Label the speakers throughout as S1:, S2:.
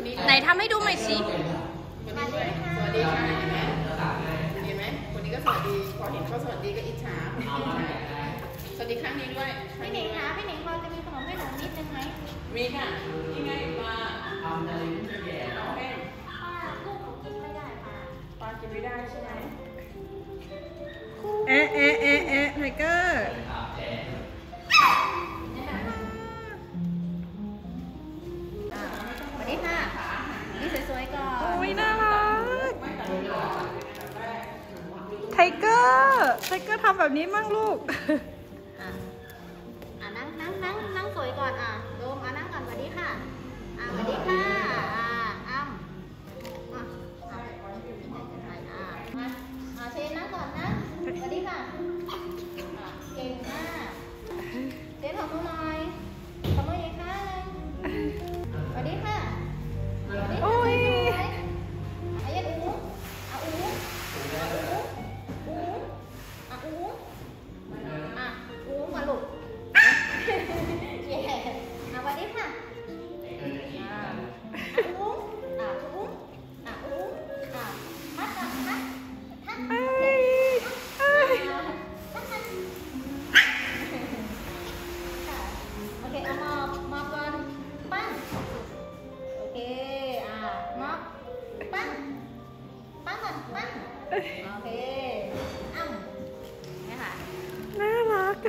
S1: คนนี้
S2: ไหนทำให้ดูหน่อยสิ
S1: คนนี้ด้วยสวัสดีค่ะเห็นไหมเห็นไหมคนนี้ก็สวัสดี พอเห็นเขาสวัสดีก็อิจฉาคนนี้อิจฉาสวัสดีครั้งนี้ด้วยครั้
S3: พี่
S1: ง
S3: หนิ
S1: นี้
S3: ง
S1: ด้วย
S3: คะพี่หนิงพอจะมีขนมให้หนูนิดนึงไหม
S1: มีค่ะนี่ไงปลาเอาแห้ง
S3: ป้าลูกหนูกินไม่ได้ค่ะ
S1: ปลากินไม่ได้ใช่ไหม
S2: เกอร์ ไทเกอร์ทำแบบนี้มั่งลูก
S3: โอเคอ้ำนี่ค่ะ
S2: น่ารักอ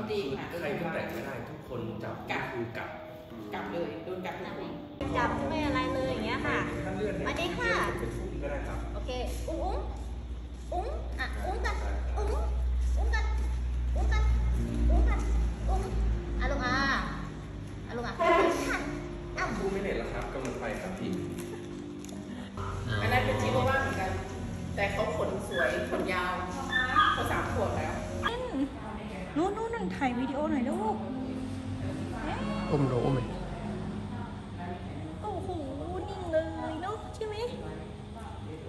S2: ะ
S1: ดีค่ะ
S4: ใครก็แตะไม่ได้ทุกคนจับก็คือกลับ
S1: กลับเลยโดนกลับทุกคน
S3: จับไม่อะไรเลยอย่างเงี้ยค่ะ
S4: มาเลื่อน
S3: สวัสดีค่ะ
S4: เป็นฟุ้งก็ได้ครับ
S3: โอเค อุ้งอุ้ง
S2: ถ่ายวิดีโอหน่อยลูก
S4: อมโนม
S2: โอ้โห นิ่งเลยเนาะใช่ไหม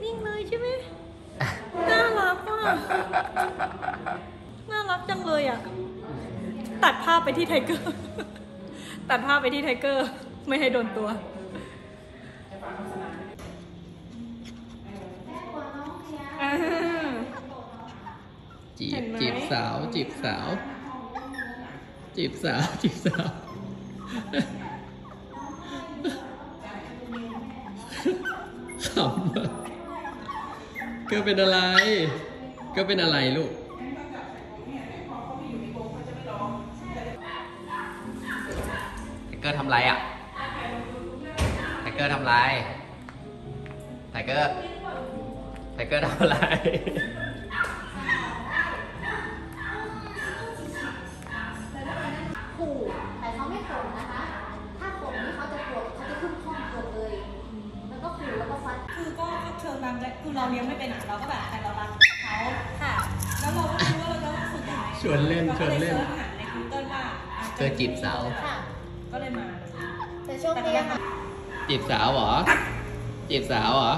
S2: นิ่งเลยใช่ไหม น่ารักอะ น่ารักจังเลยอะ ตัดภาพไปที่ไทเกอร์ ตัดภาพไปที่ไทเกอร์ ไม่ให้โดนตัวอ่า
S5: จี
S2: เห็
S5: บ
S2: นไหม
S5: จีบสาวจีบสาว จีบสาวจีบสาวขำอะก็เป็นอะไร ก็เป็นอะไรลูกไทเกอร์ทำไรอะไทเกอร์ทำไรไทเกอร์ไทเกอร์ทำไร
S3: เรา
S6: เลี้ยงไม่เป็นอะเราก็แบบแต่เรารักเขา
S3: ค่ะ
S6: แล้วเราก็รู้ว่าเราจะต้องฝึกยังไง
S5: ชวนเล่นเรา
S6: ก็ย
S5: ชวนเล่น
S6: search หาใน Google ว่าะ
S5: เจอจีบสาว
S3: ค่ะ
S6: ก็เลยมา
S3: แต่โชคดีอะค่ะ
S5: จีบสาวเหรอ จีบสาวเหรอ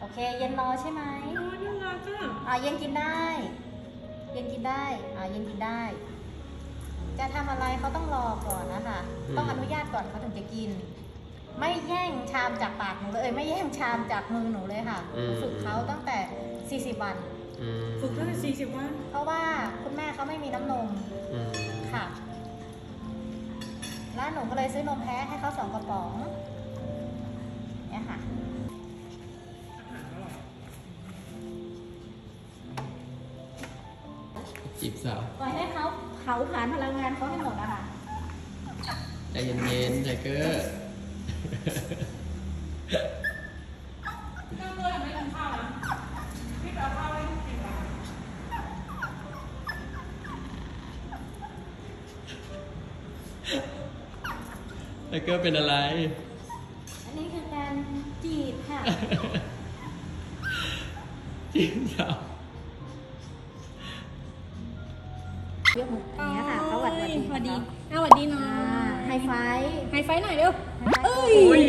S3: โอเค เย็นรอใช่ไหม
S6: โอ้ยน่ารักอะ
S3: อ่าเย็นกินได้เย็นกินได้อ่าเย็นกินได้ จะทำอะไรเขาต้องรอก่อนนะคะ
S5: อืม
S3: ต้องอนุญาตก่อนเขาถึงจะกิน ไม่แย่งชามจากปากหนูเลยไม่แย่งชามจากมือหนูเลยค่ะฝึกเขาตั้งแต่ 40 วัน
S5: อืม
S6: ฝึกตั้งแต่สี่สิบวัน
S3: เพราะว่าคุณแม่เขาไม่มีน้ำนม
S5: อืม
S3: ค่ะ แล้วหนูก็เลยซื้อนมแพ้ให้เขาสองกระป๋อง
S5: จีบสาว
S3: ปล่อยให้เขาเผาผลาญพลังงานเขาให้หมดอะค่ะ
S5: ใจเย็นๆไทเกอร์
S6: นั่งด้วยไม่กินข้าวนะพี่ไปเอาข้าวให้ลูกกินเหรอ
S5: ไทเกอร์เป็นอะไร
S3: อันนี้คือการจีบค่ะ
S5: จีบสาว
S3: ยกมืออย่างเงี้ยค่ะเขาหวัดหวัด
S2: สวัสดี
S3: เนาะ
S2: อะสวัสดีน้อ
S3: อ่างไฮไฟว์
S2: ไฮไฟว์หน่อยเร็ว
S3: ไฮไฟว์
S2: เอ้ย